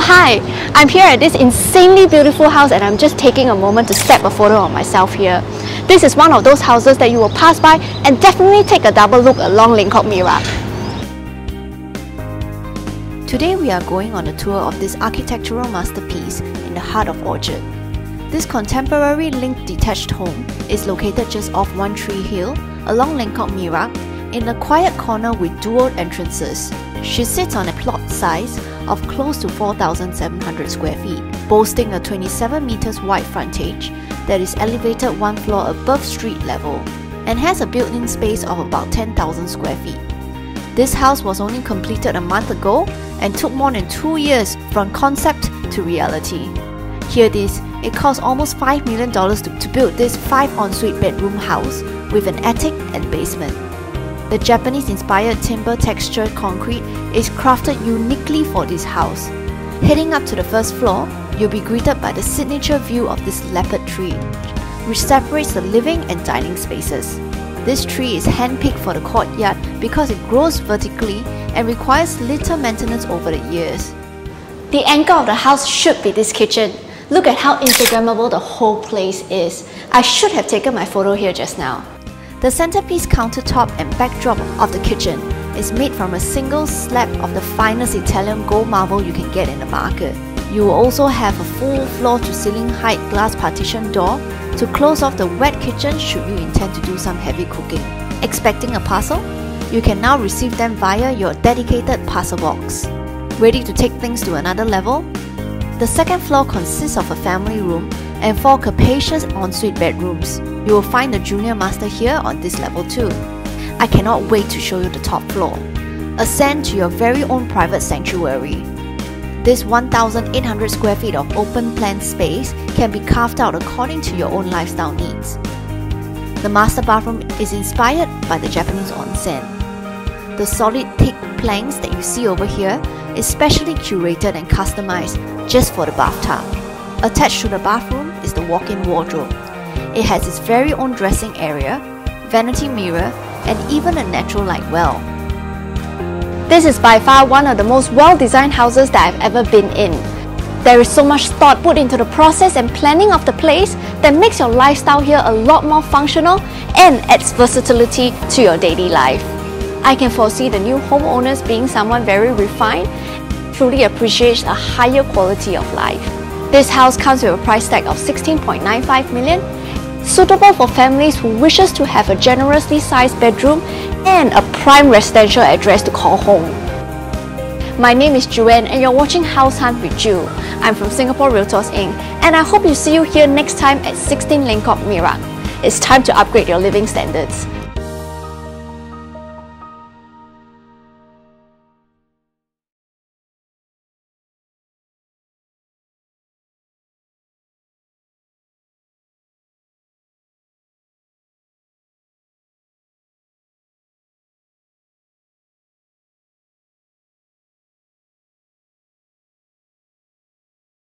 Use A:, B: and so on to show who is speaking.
A: Hi, I'm here at this insanely beautiful house and I'm just taking a moment to snap a photo of myself here. This is one of those houses that you will pass by and definitely take a double look along Lengkok Merak. Today we are going on a tour of this architectural masterpiece in the heart of Orchard. This contemporary linked detached home is located just off One Tree Hill along Lengkok Merak in a quiet corner with dual entrances. She sits on a plot size of close to 4,700 square feet, boasting a 27 meters wide frontage that is elevated one floor above street level and has a built-in space of about 10,000 square feet. This house was only completed a month ago and took more than two years from concept to reality. Hear this, it cost almost $5 million to, to build this 5 ensuite bedroom house with an attic and basement. The Japanese inspired timber textured concrete is crafted uniquely for this house. Heading up to the first floor, you'll be greeted by the signature view of this leopard tree, which separates the living and dining spaces. This tree is handpicked for the courtyard because it grows vertically and requires little maintenance over the years. The anchor of the house should be this kitchen. Look at how Instagrammable the whole place is. I should have taken my photo here just now. The centerpiece countertop and backdrop of the kitchen is made from a single slab of the finest Italian gold marble you can get in the market. You will also have a full floor to ceiling height glass partition door to close off the wet kitchen should you intend to do some heavy cooking. Expecting a parcel? You can now receive them via your dedicated parcel box. Ready to take things to another level? The second floor consists of a family room and four capacious ensuite bedrooms. You will find the junior master here on this level too. I cannot wait to show you the top floor. Ascend to your very own private sanctuary. This 1,800 square feet of open plan space can be carved out according to your own lifestyle needs. The master bathroom is inspired by the Japanese onsen. The solid thick planks that you see over here is specially curated and customized just for the bathtub. Attached to the bathroom is the walk-in wardrobe. It has its very own dressing area, vanity mirror, and even a natural light well. This is by far one of the most well-designed houses that I've ever been in. There is so much thought put into the process and planning of the place that makes your lifestyle here a lot more functional and adds versatility to your daily life. I can foresee the new homeowners being someone very refined, truly appreciates a higher quality of life. This house comes with a price tag of 16.95 million, suitable for families who wishes to have a generously sized bedroom and a prime residential address to call home. My name is Joanne and you're watching House Hunt with Joo. I'm from Singapore Realtors Inc. and I hope you see you here next time at 16 Lengkok Merak. It's time to upgrade your living standards.